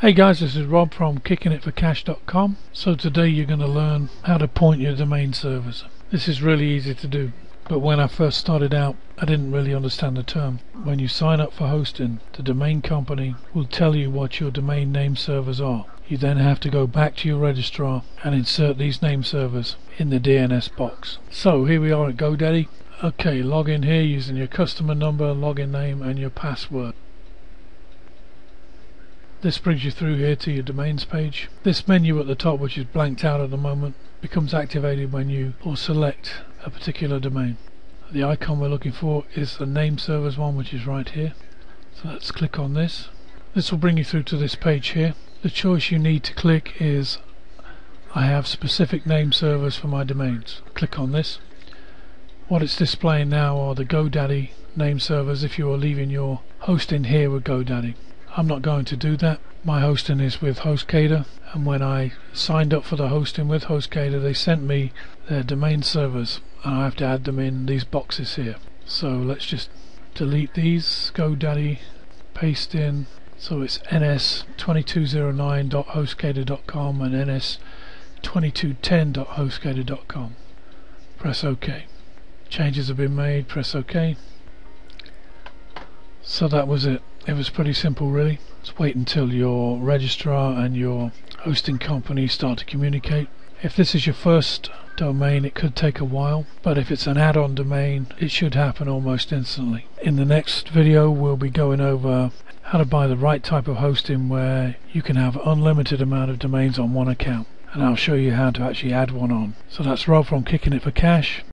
Hey guys, this is Rob from kickingitforcash.com. So today you're going to learn how to point your domain servers. This is really easy to do, but when I first started out, I didn't really understand the term. When you sign up for hosting, the domain company will tell you what your domain name servers are. You then have to go back to your registrar and insert these name servers in the DNS box. So here we are at GoDaddy. Okay, log in here using your customer number, login name and your password. This brings you through here to your domains page. This menu at the top, which is blanked out at the moment, becomes activated when you or select a particular domain. The icon we're looking for is the name servers one, which is right here. So let's click on this. This will bring you through to this page here. The choice you need to click is I have specific name servers for my domains. Click on this. What it's displaying now are the GoDaddy name servers if you are leaving your hosting here with GoDaddy. I'm not going to do that. My hosting is with HostGator and when I signed up for the hosting with HostGator they sent me their domain servers and I have to add them in these boxes here. So let's just delete these, GoDaddy, paste in so it's ns2209.hostgator.com and ns2210.hostgator.com. Press OK. Changes have been made, press OK. So that was it. It was pretty simple really. Just wait until your registrar and your hosting company start to communicate. If this is your first domain it could take a while but if it's an add-on domain it should happen almost instantly. In the next video we'll be going over how to buy the right type of hosting where you can have unlimited amount of domains on one account and I'll show you how to actually add one on. So that's Rob from Kicking It for Cash.